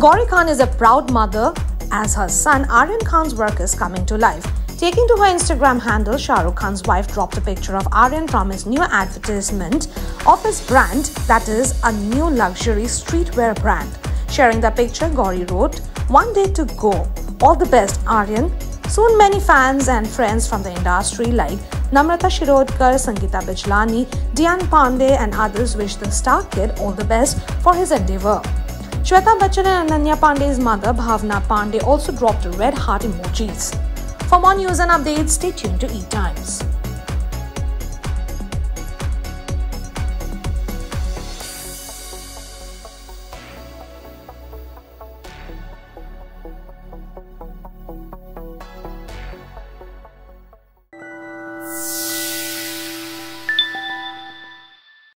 Gauri Khan is a proud mother as her son Aryan Khan's work is coming to life. Taking to her Instagram handle, Shah Rukh Khan's wife dropped a picture of Aryan from his new advertisement of his brand, that is, a new luxury streetwear brand. Sharing the picture, Gauri wrote, One day to go. All the best, Aryan. Soon, many fans and friends from the industry like Namrata Shirodkar, Sangeeta Bijlani, Deanne Panday, and others wish the star kid all the best for his endeavor. Shweta Bachchan and Ananya Panday's mother, Bhavna Pandey, also dropped red heart emojis. For more news and updates, stay tuned to E Times.